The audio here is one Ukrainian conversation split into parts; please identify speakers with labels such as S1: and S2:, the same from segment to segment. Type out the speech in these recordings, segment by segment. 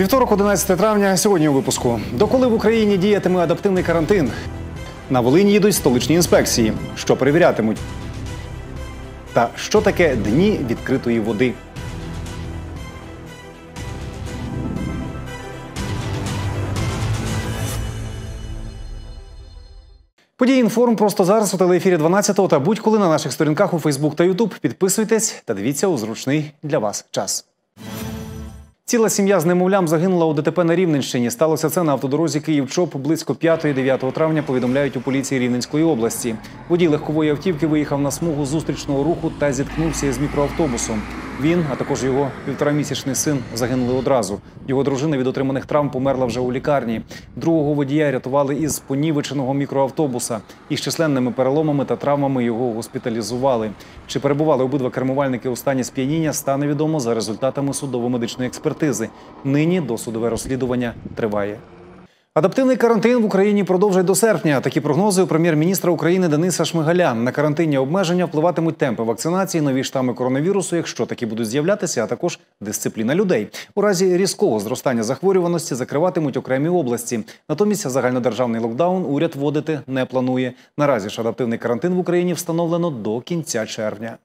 S1: Вівторок, 11 травня. Сьогодні у випуску. Доколи в Україні діятиме адаптивний карантин? На Волині їдуть столичні інспекції. Що перевірятимуть? Та що таке дні відкритої води? Події інформ просто зараз у телеефірі 12-го та будь-коли на наших сторінках у Фейсбук та Ютуб. Підписуйтесь та дивіться у зручний для вас час. Ціла сім'я з немовлям загинула у ДТП на Рівненщині. Сталося це на автодорозі Київ-Чоп близько 5-9 травня. Повідомляють у поліції Рівненської області. Водій легкової автівки виїхав на смугу зустрічного руху та зіткнувся із мікроавтобусом. Він, а також його півторамісячний син, загинули одразу. Його дружина від отриманих травм померла вже у лікарні. Другого водія рятували із понівеченого мікроавтобуса. Із численними переломами та травмами його госпіталізували. Чи перебували обидва кермувальники у стані сп'яніння, стане відомо за результатами судово-медичної експертизи. Нині досудове розслідування триває. Адаптивний карантин в Україні продовжать до серпня. Такі прогнози у прем'єр-міністра України Дениса Шмигаля. На карантинні обмеження впливатимуть темпи вакцинації, нові штами коронавірусу, якщо такі будуть з'являтися, а також дисципліна людей. У разі різкого зростання захворюваності закриватимуть окремі області. Натомість загальнодержавний локдаун уряд вводити не планує. Наразі ж адаптивний карантин в Україні встановлено до кінця червня.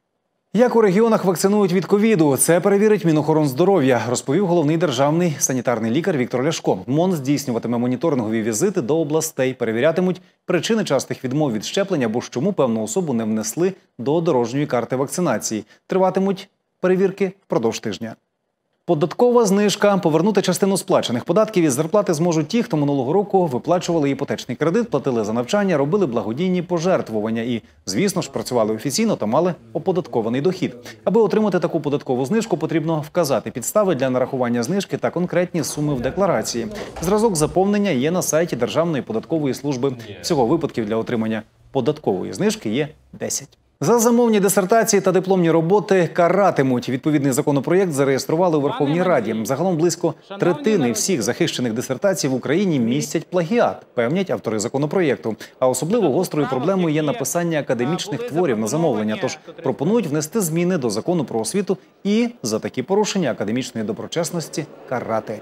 S1: Як у регіонах вакцинують від ковіду, це перевірить Мінохоронздоров'я, розповів головний державний санітарний лікар Віктор Ляшко. МОН здійснюватиме моніторингові візити до областей, перевірятимуть причини частих відмов від щеплення, або ж чому певну особу не внесли до дорожньої карти вакцинації. Триватимуть перевірки впродовж тижня. Податкова знижка повернути частину сплачених податків із зарплати зможуть ті, хто минулого року виплачували іпотечний кредит, платили за навчання, робили благодійні пожертвування і, звісно ж, працювали офіційно та мали оподаткований дохід. Аби отримати таку податкову знижку, потрібно вказати підстави для нарахування знижки та конкретні суми в декларації. Зразок заповнення є на сайті Державної податкової служби. Всього випадків для отримання податкової знижки є 10. За замовні дисертації та дипломні роботи каратимуть. Відповідний законопроєкт зареєстрували у Верховній Раді. Загалом близько третини всіх захищених дисертацій в Україні містять плагіат, певнять автори законопроєкту. А особливо гострою проблемою є написання академічних творів на замовлення. Тож пропонують внести зміни до закону про освіту і за такі порушення академічної доброчесності карати.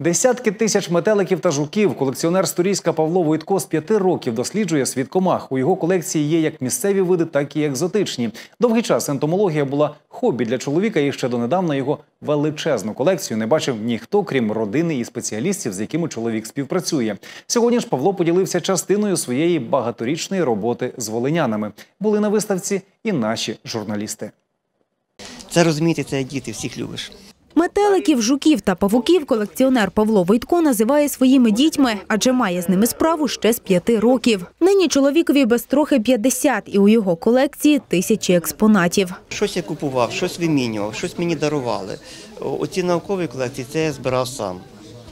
S1: Десятки тисяч метеликів та жуків колекціонер Сторійська Павло Войтко з п'яти років досліджує світ комах. У його колекції є як місцеві види, так і екзотичні. Довгий час ентомологія була хобі для чоловіка, і ще донедавна його величезну колекцію не бачив ніхто, крім родини і спеціалістів, з якими чоловік співпрацює. Сьогодні ж Павло поділився частиною своєї багаторічної роботи з волинянами. Були на виставці і наші журналісти.
S2: Це розумієте, це діти, всіх любиш.
S3: Метеликів, жуків та павуків колекціонер Павло Войтко називає своїми дітьми, адже має з ними справу ще з п'яти років. Нині чоловікові без трохи 50, і у його колекції тисячі експонатів.
S2: Щось я купував, щось вимінював, щось мені дарували. Оці наукові колекції це я збирав сам.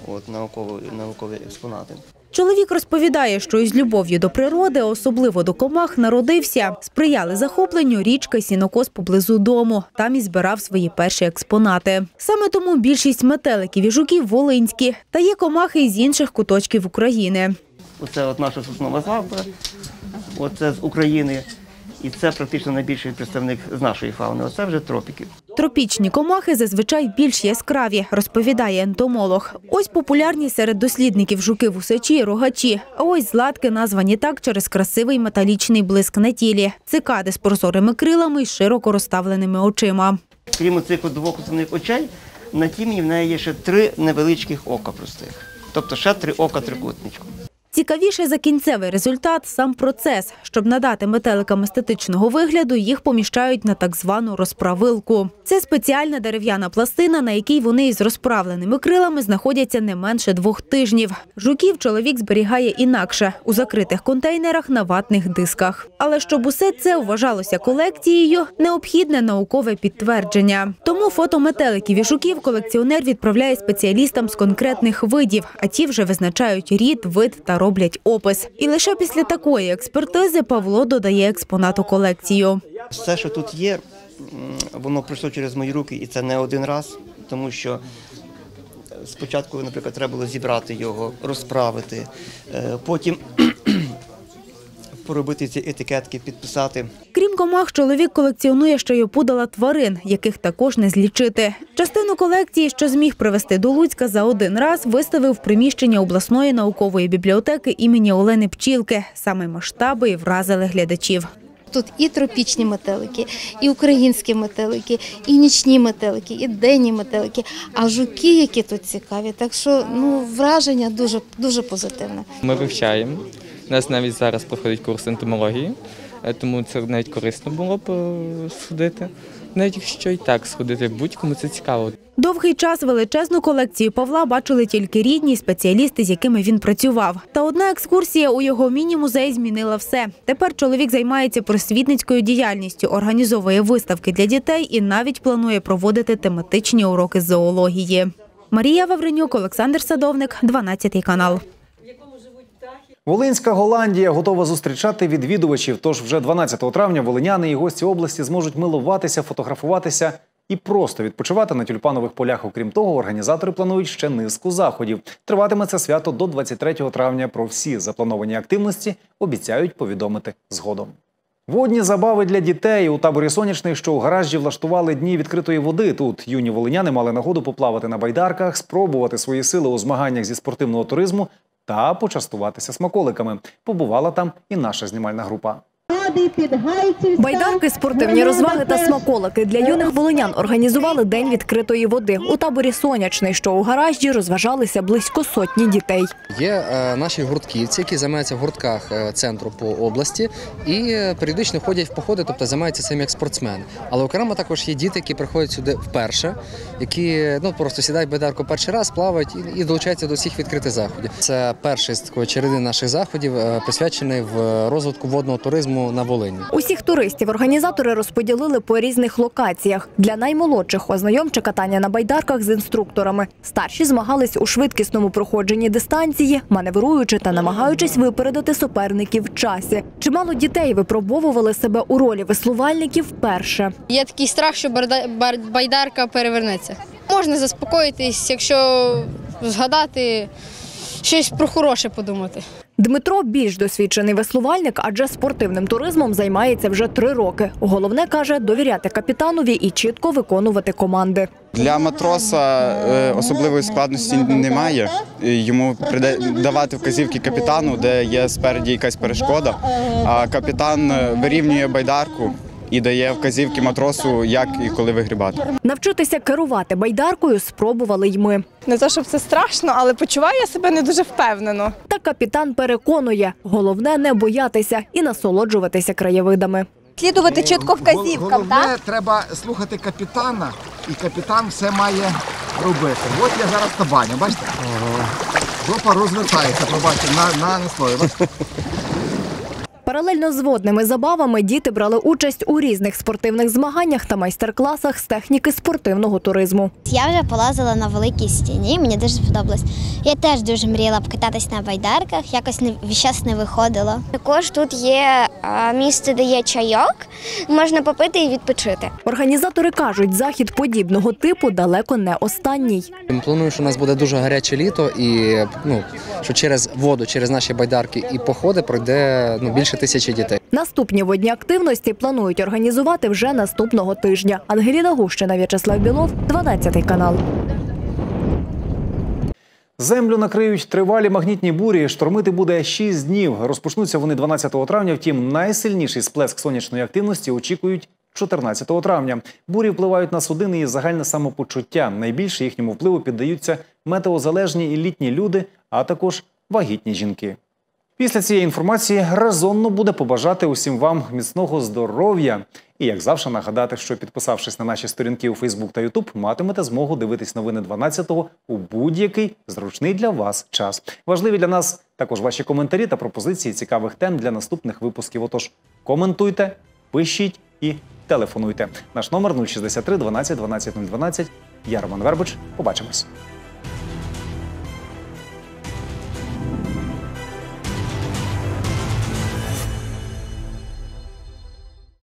S2: От наукові, наукові експонати.
S3: Чоловік розповідає, що із любов'ю до природи, особливо до комах, народився. Сприяли захопленню річка сінокос поблизу дому. Там і збирав свої перші експонати. Саме тому більшість метеликів і жуків волинські, та є комахи із інших куточків України.
S2: Оце от наша соснова завтра, оце з України. І це практично найбільший представник з нашої фауни. Оце вже тропіки.
S3: Тропічні комахи зазвичай більш яскраві, розповідає ентомолог. Ось популярні серед дослідників жуки вусачі рогачі. А ось златки названі так через красивий металічний блиск на тілі. Цикади з прозорими крилами й широко розставленими очима.
S2: Крім цих двох основних очей, на тімені в неї є ще три невеличких ока простих. Тобто ще три ока трикутничку.
S3: Цікавіше за кінцевий результат сам процес. Щоб надати метеликам естетичного вигляду, їх поміщають на так звану розправилку. Це спеціальна дерев'яна пластина, на якій вони із розправленими крилами знаходяться не менше двох тижнів. Жуків чоловік зберігає інакше у закритих контейнерах на ватних дисках. Але щоб усе це вважалося колекцією, необхідне наукове підтвердження. Тому фото метеликів і жуків колекціонер відправляє спеціалістам з конкретних видів, а ті вже визначають рід, вид та роблять опис. І лише після такої експертизи Павло додає експонат у колекцію.
S2: Все, що тут є, воно пройшло через мої руки, і це не один раз, тому що спочатку, наприклад, треба було зібрати його, розправити, е, потім поробити ці етикетки, підписати.
S3: Крім комах, чоловік колекціонує ще й опудала тварин, яких також не злічити. Частину колекції, що зміг привезти до Луцька за один раз, виставив в приміщення обласної наукової бібліотеки імені Олени Пчілки. Саме масштаби і вразили глядачів.
S4: Тут і тропічні метелики, і українські метелики, і нічні метелики, і денні метелики, а жуки, які тут цікаві. Так що ну враження дуже дуже позитивне.
S5: Ми вивчаємо. У нас навіть зараз проходить курс ентомології, е, тому це навіть корисно було б е, сходити. Навіть якщо і так сходити, будь-кому це цікаво.
S3: Довгий час величезну колекцію Павла бачили тільки рідні й спеціалісти, з якими він працював. Та одна екскурсія у його міні-музей змінила все. Тепер чоловік займається просвітницькою діяльністю, організовує виставки для дітей і навіть планує проводити тематичні уроки з зоології. Марія Вавренюк, Олександр Садовник, 12 канал.
S1: Волинська Голландія готова зустрічати відвідувачів. Тож вже 12 травня волиняни і гості області зможуть милуватися, фотографуватися і просто відпочивати на тюльпанових полях. Окрім того, організатори планують ще низку заходів. Триватиме це свято до 23 травня. Про всі заплановані активності обіцяють повідомити згодом. Водні забави для дітей у таборі сонячний, що у гаражі влаштували дні відкритої води. Тут юні волиняни мали нагоду поплавати на байдарках, спробувати свої сили у змаганнях зі спортивного туризму та почастуватися смаколиками. Побувала там і наша знімальна група.
S6: Байдарки, спортивні розваги та смаколики для юних волинян організували день відкритої води. У таборі сонячний, що у гаражі розважалися близько сотні дітей.
S7: Є е, наші гуртківці, які займаються в гуртках е, центру по області і періодично ходять в походи, тобто займаються цим як спортсмени. Але окремо також є діти, які приходять сюди вперше, які ну просто сідають байдарку перший раз, плавають і, і долучаються до всіх відкритих заходів. Це перший з такої череди наших заходів, е, присвячений в розвитку водного туризму на Волині.
S6: Усіх туристів організатори розподілили по різних локаціях. Для наймолодших ознайомче катання на байдарках з інструкторами. Старші змагались у швидкісному проходженні дистанції, маневруючи та намагаючись випередити суперників в часі. Чимало дітей випробовували себе у ролі веслувальників вперше.
S8: Є такий страх, що байдарка перевернеться. Можна заспокоїтись, якщо згадати щось про хороше подумати.
S6: Дмитро більш досвідчений веслувальник, адже спортивним туризмом займається вже три роки. Головне каже довіряти капітанові і чітко виконувати команди.
S9: Для матроса е, особливої складності немає. Йому давати вказівки капітану, де є спереді якась перешкода. А капітан е, вирівнює байдарку і дає вказівки матросу, як і коли вигрібати.
S6: Навчитися керувати байдаркою спробували й ми.
S10: Не те, щоб це страшно, але почуваю я себе не дуже впевнено.
S6: Та капітан переконує, головне не боятися і насолоджуватися краєвидами.
S10: Слідувати чітко вказівкам,
S11: Головне, треба слухати капітана, і капітан все має робити. От я зараз табаню, бачите? Жопа розвертається, побачите, на, на неслові. Бачите?
S6: Паралельно з водними забавами діти брали участь у різних спортивних змаганнях та майстер-класах з техніки спортивного туризму.
S12: Я вже полазила на великій стіні, мені дуже сподобалось. Я теж дуже мріяла покататись на байдарках, якось не час не виходило. Також тут є місце, де є чайок, можна попити і відпочити.
S6: Організатори кажуть, захід подібного типу далеко не останній.
S7: Ми плануємо, що у нас буде дуже гаряче літо, і ну що через воду, через наші байдарки і походи пройде ну більше тисячі дітей.
S6: Наступні водні активності планують організувати вже наступного тижня. Ангеліна Гущина, В'ячеслав Білов, 12 канал.
S1: Землю накриють тривалі магнітні бурі. Штормити буде 6 днів. Розпочнуться вони 12 травня. Втім, найсильніший сплеск сонячної активності очікують 14 травня. Бурі впливають на судини і загальне самопочуття. Найбільше їхньому впливу піддаються метеозалежні і літні люди, а також вагітні жінки. Після цієї інформації резонно буде побажати усім вам міцного здоров'я. І як завжди нагадати, що підписавшись на наші сторінки у Фейсбук та Ютуб, матимете змогу дивитись новини 12-го у будь-який зручний для вас час. Важливі для нас також ваші коментарі та пропозиції цікавих тем для наступних випусків. Отож, коментуйте, пишіть і телефонуйте. Наш номер 063 12 12 012. Я Роман Вербич. Побачимось.